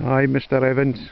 Hi Mr Evans.